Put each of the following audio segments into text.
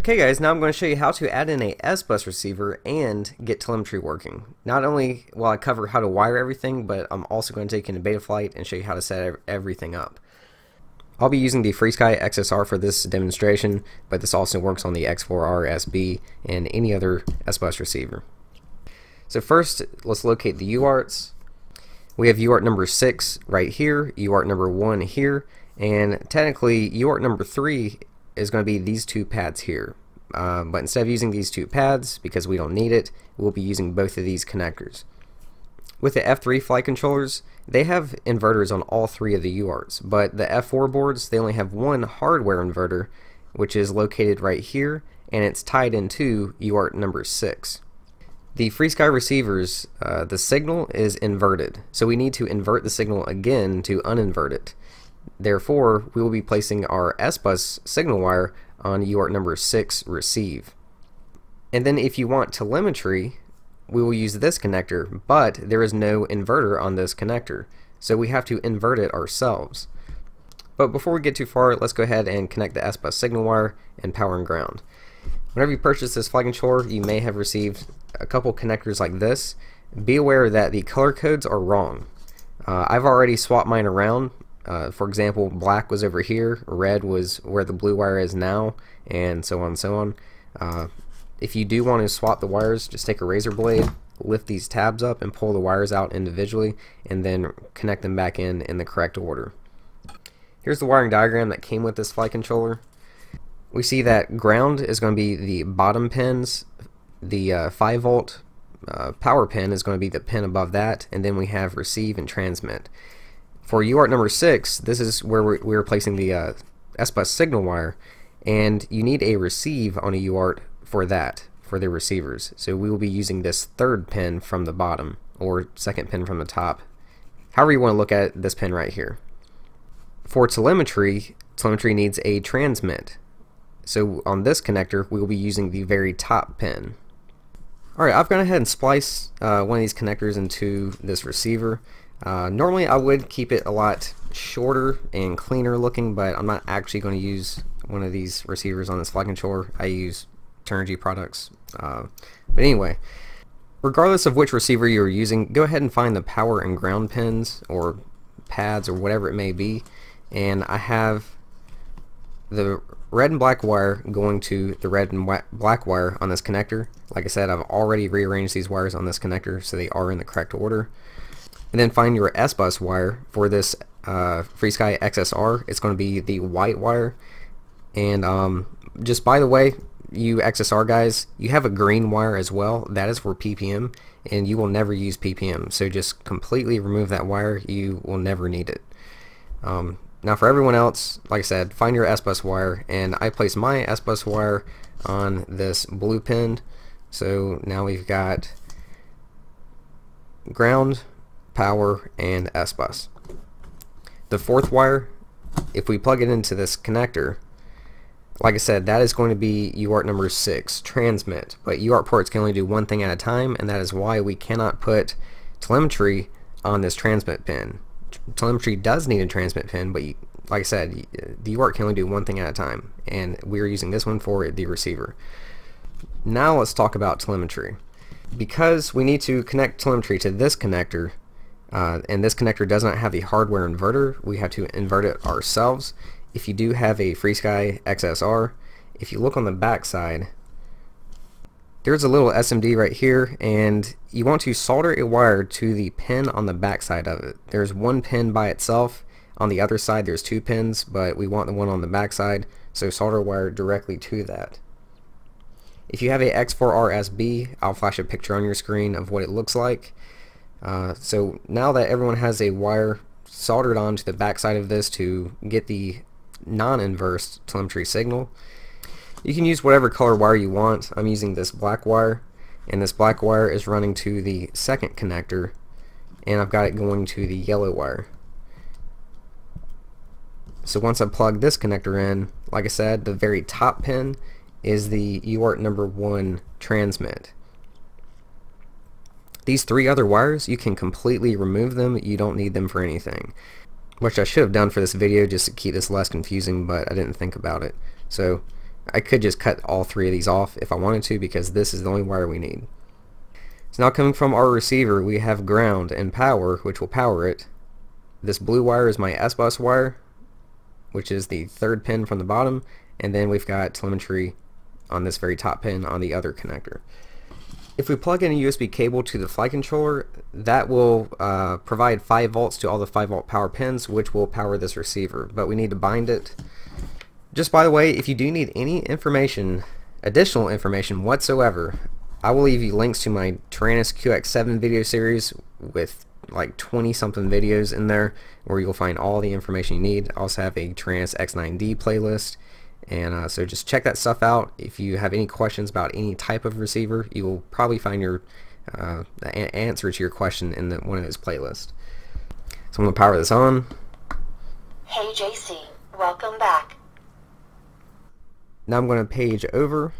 Okay guys, now I'm going to show you how to add in a S-Bus receiver and get telemetry working. Not only will I cover how to wire everything, but I'm also going to take you into Betaflight and show you how to set everything up. I'll be using the FrSky XSR for this demonstration, but this also works on the X4R SB and any other S-Bus receiver. So first, let's locate the UARTs. We have UART number 6 right here, UART number 1 here, and technically UART number 3 is going to be these two pads here. Um, but instead of using these two pads, because we don't need it, we'll be using both of these connectors. With the F3 flight controllers, they have inverters on all three of the UARTs, but the F4 boards, they only have one hardware inverter, which is located right here, and it's tied into UART number 6. The FrSky receivers, uh, the signal is inverted, so we need to invert the signal again to uninvert it. Therefore, we will be placing our S-Bus signal wire on UART number 6 receive. And then if you want telemetry, we will use this connector, but there is no inverter on this connector, so we have to invert it ourselves. But before we get too far, let's go ahead and connect the S-Bus signal wire and power and ground. Whenever you purchase this flight controller, you may have received a couple connectors like this. Be aware that the color codes are wrong. Uh, I've already swapped mine around uh, for example, black was over here, red was where the blue wire is now, and so on and so on. Uh, if you do want to swap the wires, just take a razor blade, lift these tabs up, and pull the wires out individually, and then connect them back in in the correct order. Here's the wiring diagram that came with this flight controller. We see that ground is going to be the bottom pins, the uh, 5 volt uh, power pin is going to be the pin above that, and then we have receive and transmit. For UART number 6, this is where we're, we're placing the uh, S-Bus signal wire, and you need a receive on a UART for that, for the receivers. So we will be using this third pin from the bottom, or second pin from the top. However you want to look at this pin right here. For telemetry, telemetry needs a transmit. So on this connector, we will be using the very top pin. Alright, I've gone ahead and spliced uh, one of these connectors into this receiver. Uh, normally I would keep it a lot shorter and cleaner looking, but I'm not actually going to use one of these receivers on this flight controller. I use Turnigy products. Uh, but anyway, regardless of which receiver you're using, go ahead and find the power and ground pins or pads or whatever it may be. And I have the red and black wire going to the red and black wire on this connector. Like I said, I've already rearranged these wires on this connector so they are in the correct order and then find your S-Bus wire for this uh, FrSky XSR. It's going to be the white wire. And um, just by the way, you XSR guys, you have a green wire as well. That is for PPM, and you will never use PPM. So just completely remove that wire. You will never need it. Um, now for everyone else, like I said, find your S-Bus wire, and I place my S-Bus wire on this blue pin. So now we've got ground, power, and S-Bus. The fourth wire, if we plug it into this connector, like I said, that is going to be UART number 6, transmit. But UART ports can only do one thing at a time, and that is why we cannot put telemetry on this transmit pin. Telemetry does need a transmit pin, but you, like I said, the UART can only do one thing at a time, and we're using this one for the receiver. Now let's talk about telemetry. Because we need to connect telemetry to this connector, uh, and this connector does not have a hardware inverter. We have to invert it ourselves. If you do have a FrSky XSR, if you look on the back side, there's a little SMD right here and you want to solder a wire to the pin on the back side of it. There's one pin by itself. On the other side there's two pins, but we want the one on the back side, so solder wire directly to that. If you have a X4RSB, I'll flash a picture on your screen of what it looks like. Uh, so now that everyone has a wire soldered onto the backside of this to get the non-inverse telemetry signal, you can use whatever color wire you want. I'm using this black wire and this black wire is running to the second connector and I've got it going to the yellow wire. So once I plug this connector in, like I said, the very top pin is the UART number one transmit. These three other wires, you can completely remove them. You don't need them for anything. Which I should have done for this video just to keep this less confusing, but I didn't think about it. So I could just cut all three of these off if I wanted to because this is the only wire we need. So now coming from our receiver, we have ground and power, which will power it. This blue wire is my S-Bus wire, which is the third pin from the bottom, and then we've got telemetry on this very top pin on the other connector. If we plug in a USB cable to the flight controller, that will uh, provide 5 volts to all the 5 volt power pins, which will power this receiver, but we need to bind it. Just by the way, if you do need any information, additional information whatsoever, I will leave you links to my Taranis QX7 video series with like 20 something videos in there where you'll find all the information you need. I also have a Taranis X9D playlist and uh, so just check that stuff out. If you have any questions about any type of receiver, you will probably find your uh, answer to your question in the, one of those playlists. So I'm going to power this on. Hey JC, welcome back. Now I'm going to page over,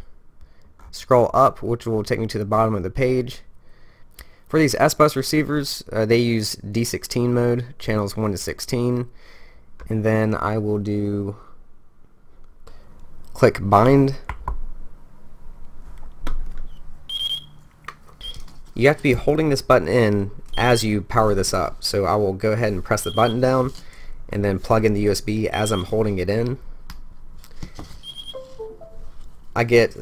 scroll up, which will take me to the bottom of the page. For these S-Bus receivers, uh, they use D16 mode, channels 1 to 16, and then I will do click bind. You have to be holding this button in as you power this up. So I will go ahead and press the button down and then plug in the USB as I'm holding it in. I get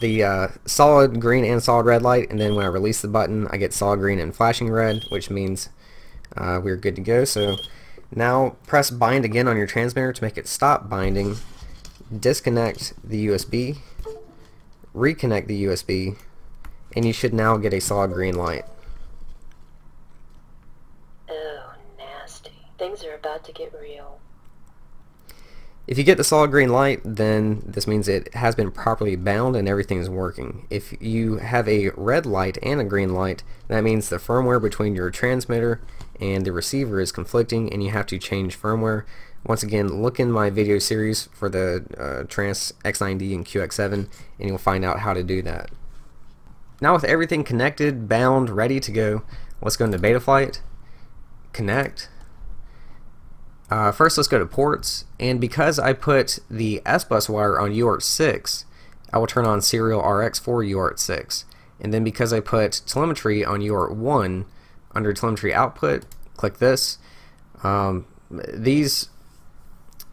the uh, solid green and solid red light and then when I release the button I get solid green and flashing red which means uh, we're good to go so now press bind again on your transmitter to make it stop binding disconnect the USB, reconnect the USB, and you should now get a solid green light. Oh, nasty. Things are about to get real. If you get the solid green light, then this means it has been properly bound and everything is working. If you have a red light and a green light, that means the firmware between your transmitter and the receiver is conflicting and you have to change firmware. Once again, look in my video series for the uh, Taranis X9D and QX7 and you'll find out how to do that. Now with everything connected, bound, ready to go, let's go into Betaflight, connect. Uh, first let's go to ports, and because I put the S-Bus wire on UART 6, I will turn on serial RX for UART 6. And then because I put telemetry on UART 1, under telemetry output, click this. Um, these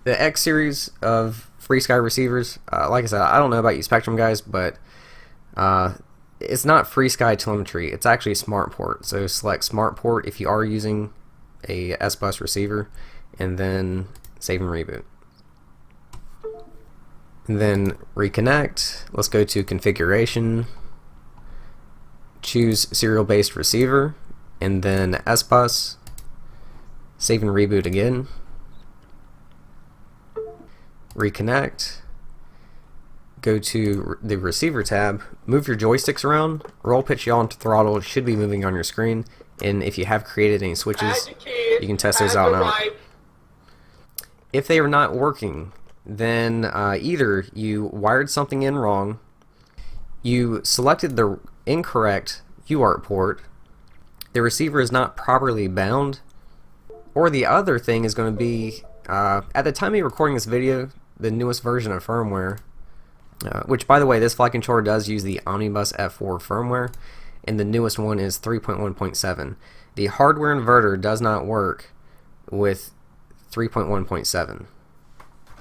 the X series of FrSky receivers, uh, like I said, I don't know about you Spektrum guys, but uh, it's not FrSky telemetry. It's actually smart port. So select smart port if you are using a S-Bus receiver, and then save and reboot. And then reconnect. Let's go to configuration. Choose serial-based receiver, and then S-Bus. Save and reboot again reconnect, go to the receiver tab, move your joysticks around, roll pitch yaw into throttle should be moving on your screen, and if you have created any switches, you can test those out now. If they are not working, then uh, either you wired something in wrong, you selected the incorrect UART port, the receiver is not properly bound, or the other thing is going to be, uh, at the time of recording this video, the newest version of firmware, uh, which by the way, this flight controller does use the Omnibus F4 firmware, and the newest one is 3.1.7. The hardware inverter does not work with 3.1.7.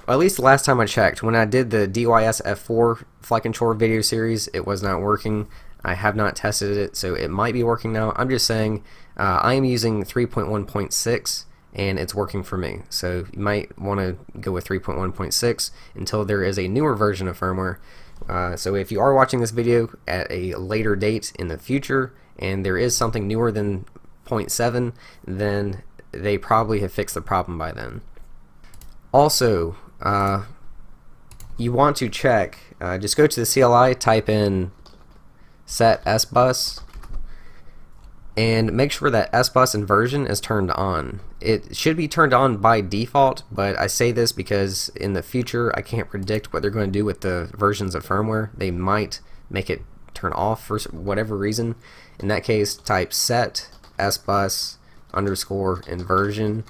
at least the last time I checked, when I did the DYS F4 flight controller video series, it was not working. I have not tested it, so it might be working now. I'm just saying uh, I am using 3.1.6 and it's working for me. So you might want to go with 3.1.6 until there is a newer version of firmware. Uh, so if you are watching this video at a later date in the future and there is something newer than 0.7, then they probably have fixed the problem by then. Also, uh, you want to check, uh, just go to the CLI, type in set SBus, and make sure that SBus inversion is turned on. It should be turned on by default, but I say this because in the future I can't predict what they're going to do with the versions of firmware. They might make it turn off for whatever reason. In that case, type set SBus underscore inversion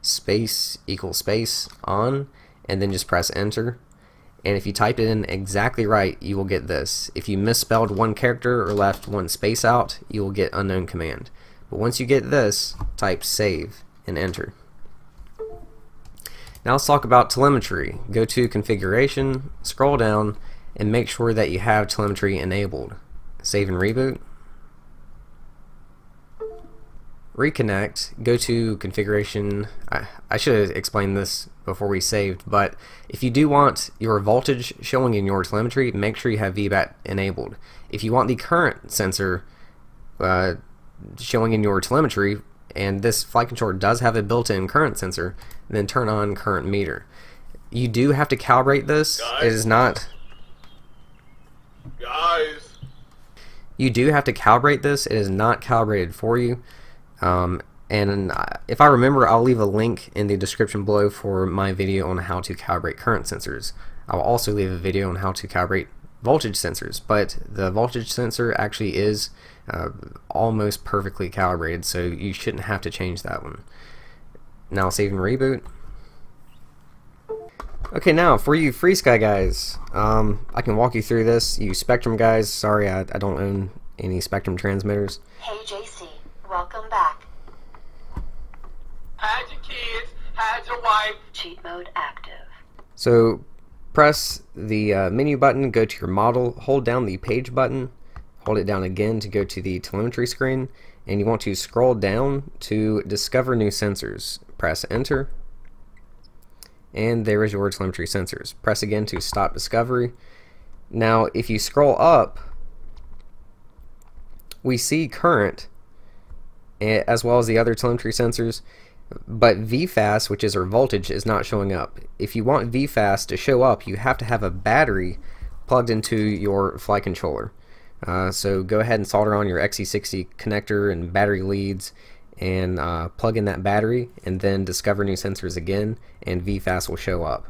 space equal space on and then just press enter and if you type it in exactly right, you will get this. If you misspelled one character or left one space out, you will get unknown command. But once you get this, type save and enter. Now let's talk about telemetry. Go to configuration, scroll down, and make sure that you have telemetry enabled. Save and reboot. Reconnect, go to configuration. I, I should have explained this before we saved, but if you do want your voltage showing in your telemetry, make sure you have VBAT enabled. If you want the current sensor uh, showing in your telemetry, and this flight controller does have a built-in current sensor, then turn on current meter. You do have to calibrate this. Guys. It is not Guys. you do have to calibrate this. It is not calibrated for you. Um, and if I remember, I'll leave a link in the description below for my video on how to calibrate current sensors. I'll also leave a video on how to calibrate voltage sensors, but the voltage sensor actually is uh, almost perfectly calibrated, so you shouldn't have to change that one. Now save and reboot. Okay, now for you FrSky guys, um, I can walk you through this. You Spektrum guys, sorry I, I don't own any Spektrum transmitters. Hey, JC. Welcome back. Hide your kids. Hide your wife. Cheat mode active. So press the uh, menu button, go to your model, hold down the page button, hold it down again to go to the telemetry screen, and you want to scroll down to discover new sensors. Press enter, and there is your telemetry sensors. Press again to stop discovery. Now, if you scroll up, we see current as well as the other telemetry sensors but VFAS, which is our voltage, is not showing up. If you want VFAS to show up, you have to have a battery plugged into your flight controller. Uh, so go ahead and solder on your XT60 connector and battery leads and uh, plug in that battery and then discover new sensors again and VFAS will show up.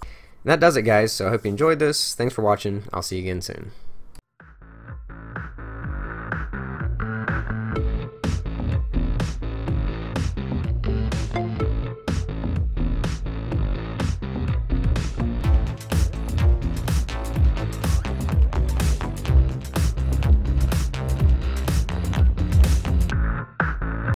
And that does it guys, so I hope you enjoyed this. Thanks for watching. I'll see you again soon.